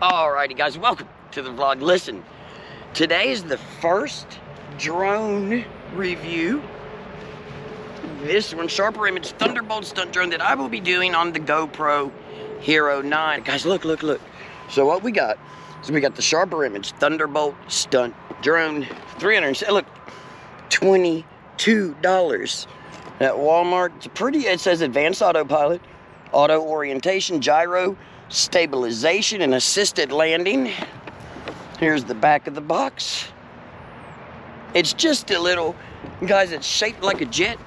Alrighty guys, welcome to the vlog. Listen, today is the first drone review. This one, Sharper Image Thunderbolt stunt drone that I will be doing on the GoPro Hero 9. Guys, look, look, look. So what we got, so we got the Sharper Image Thunderbolt stunt drone, 300, look, $22 at Walmart. It's pretty, it says advanced autopilot, auto orientation, gyro, stabilization, and assisted landing. Here's the back of the box. It's just a little, guys, it's shaped like a jet,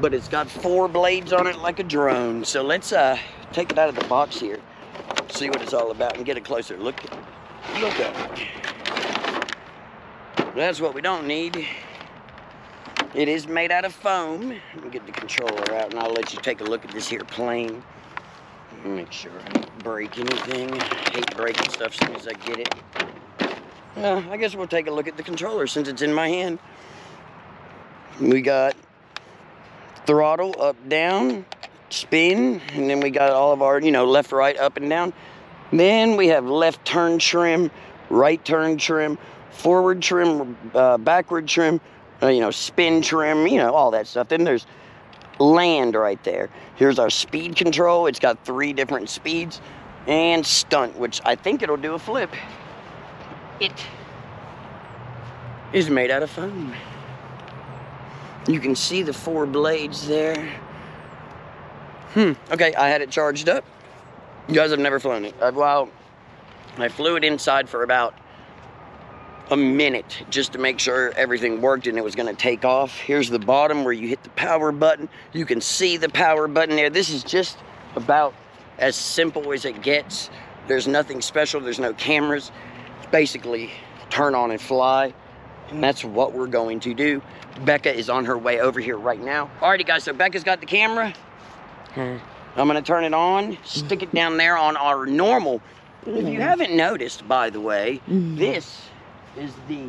but it's got four blades on it like a drone. So let's uh, take it out of the box here, see what it's all about, and get a closer look. Look at it. That's what we don't need. It is made out of foam. Let me get the controller out and I'll let you take a look at this here plane. Make sure I don't break anything. I hate breaking stuff as soon as I get it. Uh, I guess we'll take a look at the controller since it's in my hand. We got throttle up, down, spin, and then we got all of our, you know, left, right, up and down. Then we have left turn trim, right turn trim, forward trim, uh, backward trim, uh, you know, spin trim, you know, all that stuff. Then there's land right there. Here's our speed control. It's got three different speeds and stunt, which I think it'll do a flip. It is made out of foam. You can see the four blades there. Hmm, okay, I had it charged up. You guys have never flown it. Uh, well, I flew it inside for about a minute just to make sure everything worked and it was gonna take off. Here's the bottom where you hit the power button. You can see the power button there. This is just about as simple as it gets. There's nothing special, there's no cameras. It's basically turn on and fly. And that's what we're going to do. Becca is on her way over here right now. Alrighty guys, so Becca's got the camera. I'm gonna turn it on, stick it down there on our normal. If you haven't noticed, by the way, mm-hmm. this is the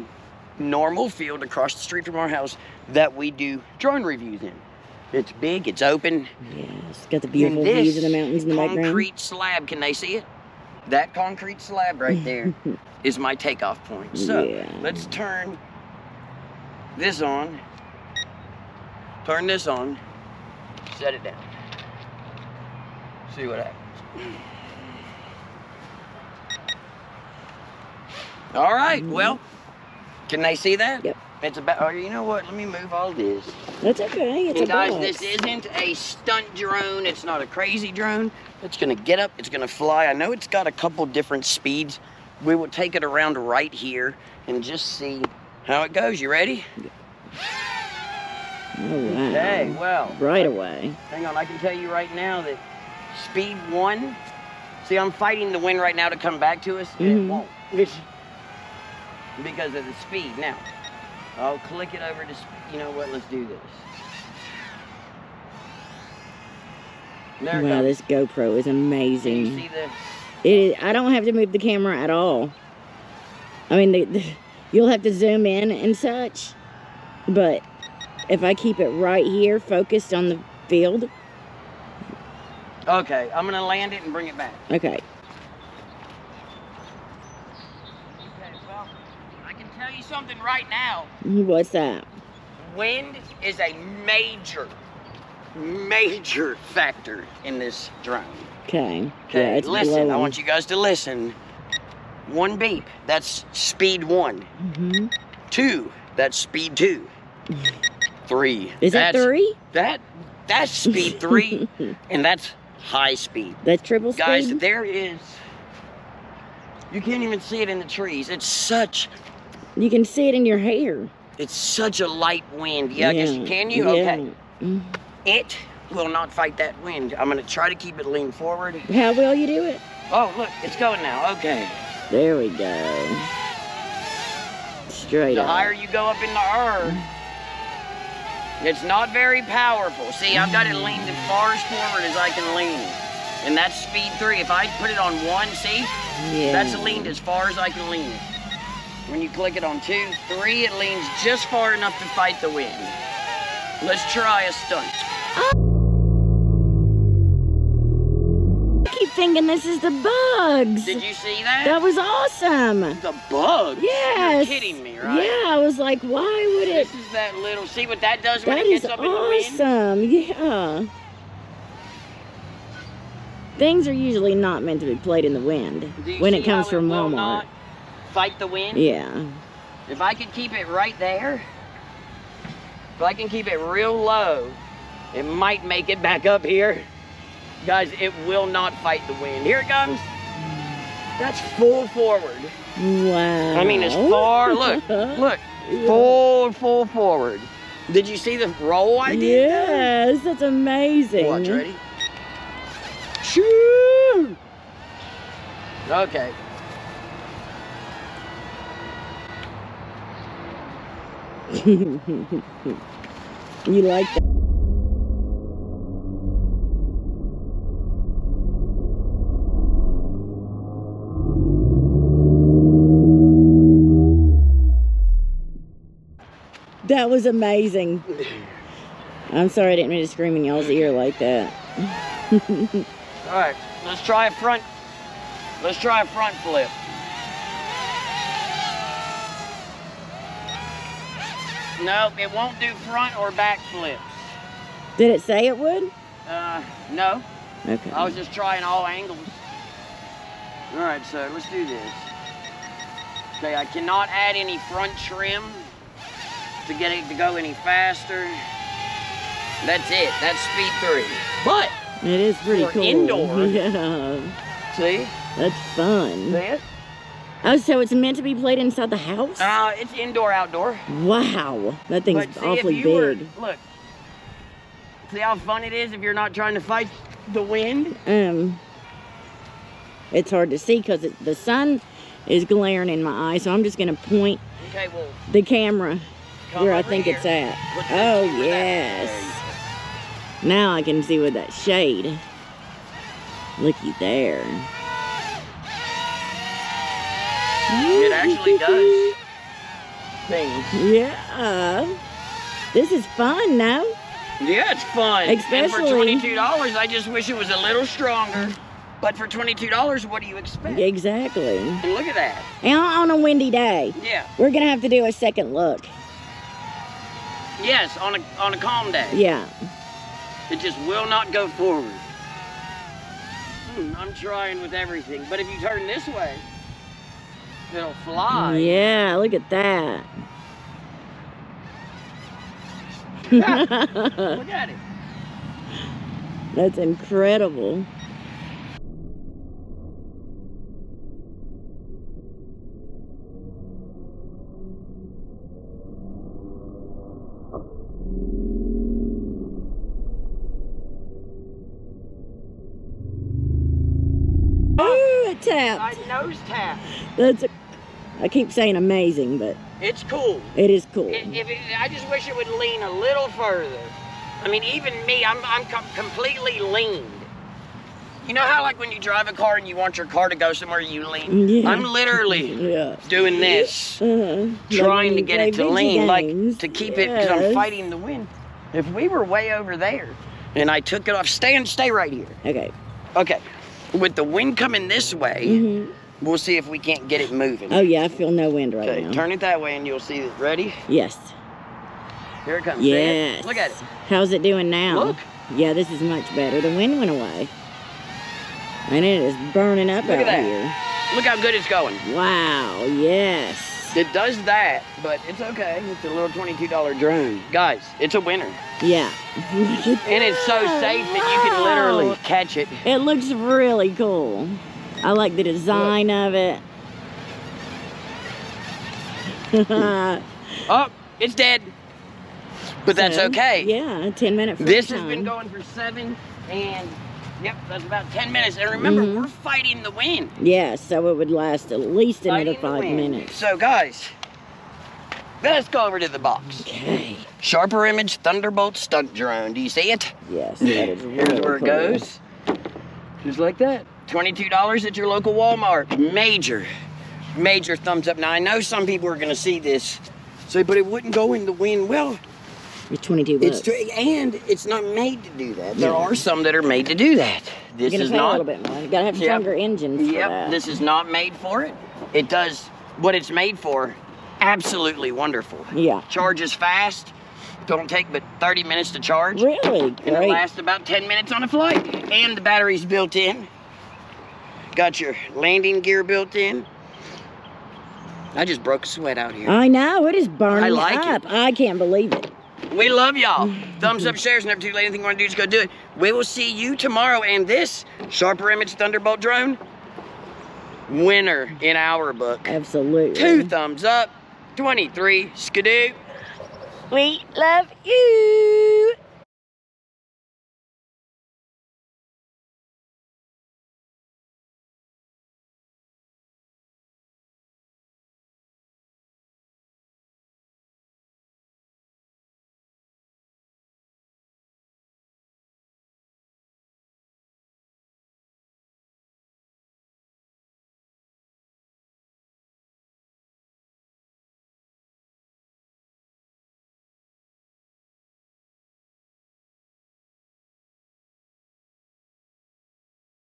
normal field across the street from our house that we do drone reviews in. It's big, it's open. Yes, got the beautiful views of the mountains in the background. concrete slab, can they see it? That concrete slab right there is my takeoff point. So Yeah. let's turn this on, turn this on, set it down. See what happens. All right, well, can they see that? Yep. It's about, oh, you know what? Let me move all this. That's okay. It's And a guys, box. this isn't a stunt drone. It's not a crazy drone. It's gonna get up, it's gonna fly. I know it's got a couple different speeds. We will take it around right here and just see how it goes. You ready? Oh, wow. Okay, well, Right away. hang on. I can tell you right now that speed one, see, I'm fighting the wind right now to come back to us. It Mhm. won't. Because of the speed. Now, I'll click it over to, you know what, let's do this. There wow, this GoPro is Can you amazing. see the It, I don't have to move the camera at all. I mean, the, the, you'll have to zoom in and such, but if I keep it right here, focused on the field, Okay, I'm gonna land it and bring it back. okay. Okay, well, I can tell you something right now. What's that? Wind is a major, major factor in this drone. Okay. Okay, Yeah, listen, I want you guys to listen. One beep, that's speed one. Mm-hmm. Two, that's speed two. Three. Is that three? That, that's speed three, and that's high speed. That's triple speed? Guys, there is. You can't even see it in the trees. It's such. You can see it in your hair. It's such a light wind. Yeah, I guess you can. You Yeah. okay? Mm. It will not fight that wind. I'm gonna try to keep it lean forward. How will you do it? Oh, look, it's going now. Okay. There we go. Straight The up. higher you go up in the air, it's not very powerful. See, I've got it leaned as far as forward as I can lean. And that's speed three. If I put it on one, see, yeah. that's leaned as far as I can lean. When you click it on two, three, it leans just far enough to fight the wind. Let's try a stunt. I keep thinking this is the bugs. Did you see that? That was awesome. the bugs. Yes. You're kidding me, right? Yeah, I was like, why would it? This is that little. See what that does when That it gets up in the wind? awesome. Yeah. Things are usually not meant to be played in the wind when it comes from Walmart. Fight the wind. Yeah. If I could keep it right there, if I can keep it real low, it might make it back up here. Guys, it will not fight the wind. Here it comes. That's full forward. Wow. I mean, as far, look, look, full, full forward. Did you see the roll I did? Yes, that's amazing. Watch, ready? Shoo! Okay. you like that? That was amazing. I'm sorry I didn't mean to scream in y'all's ear like that. All right, let's try a front. Let's try a front flip. No, it won't do front or back flips. Did it say it would? Uh, no. Okay. I was just trying all angles. All right, so let's do this. Okay, I cannot add any front trim to get it to go any faster. That's it. That's speed three. But It is pretty cool. indoor. Yeah. see, That's fun. see it? Oh, so it's meant to be played inside the house? Uh, it's indoor outdoor. Wow. That thing's see, awfully you were, big. look, see how fun it is if you're not trying to fight the wind? Um, it's hard to see because the sun is glaring in my eye, so I'm just gonna point Okay, well, the camera where I think here. it's at. Oh yes. Now I can see with that shade. Looky there. It actually does things. Yeah. This is fun, no? Yeah, it's fun. and for twenty-two dollars, I just wish it was a little stronger. But for twenty-two dollars, what do you expect? Exactly. And look at that. And on a windy day, Yeah. we're gonna have to do a second look. Yes, on a on a calm day, Yeah. it just will not go forward. Hmm, I'm trying with everything, but if you turn this way, it'll fly. Yeah, look at that. Look at it. That's incredible. Oh, Ooh, it I tapped. nose tap. That's a, I keep saying amazing, but It's cool. it is cool. It, I just wish it would lean a little further. I mean, even me, I'm, I'm com- completely leaned. You know how, like, when you drive a car and you want your car to go somewhere, you lean? Yeah. I'm literally Yeah. doing this, Uh-huh. trying to get it to lean, video like, to keep it, because I'm fighting the wind. If we were way over there and I took it off, stand, stay right here. Okay. Okay. With the wind coming this way, hmm we'll see if we can't get it moving. Oh yeah, I feel no wind right okay, now. turn it that way and you'll see it. Ready? Yes. Here it comes. Yes. Look at it. How's it doing now? Look. Yeah, this is much better. The wind went away. And it is burning up Look out here. Look how good it's going. Wow, yes. It does that, but it's okay. It's a little $22 drone. Guys, it's a winner. Yeah. And it's so safe that you can literally catch it. It looks really cool. I like the design of it. Oh, it's dead. But that's okay. Yeah, 10 minutes. free This has time. been going for seven, and yep, that's about 10 minutes. And remember, Mhm. we're fighting the wind. Yeah, so it would last at least another Fighting the five minutes. So, guys, let's go over to the box. Okay. Sharper Image Thunderbolt Stunt Drone. Do you see it? Yes, that is really Here's where it goes. Just like that. $22 at your local Walmart. Major, major thumbs up. Now, I know some people are going to see this, say, but it wouldn't go in the wind. Well, It's 22 bucks. It's and it's not made to do that. There Yeah. are some that are made to do that. This You're is pay a not. little bit more. You gotta have Yep. stronger engines for Yep, this is not made for it. It does what it's made for. Absolutely wonderful. yeah. Charges fast. Don't take but 30 minutes to charge. Really? Great. And it lasts about 10 minutes on a flight. And the battery's built in. Got your landing gear built in. I just broke a sweat out here. I know, it is burning I like it. up. I can't believe it. We love y'all. Thumbs up, shares, never too late. Anything you want to do, just go do it. We will see you tomorrow. And this Sharper Image Thunderbolt drone, winner in our book. Absolutely. Two thumbs up, 23 skidoo. We love you.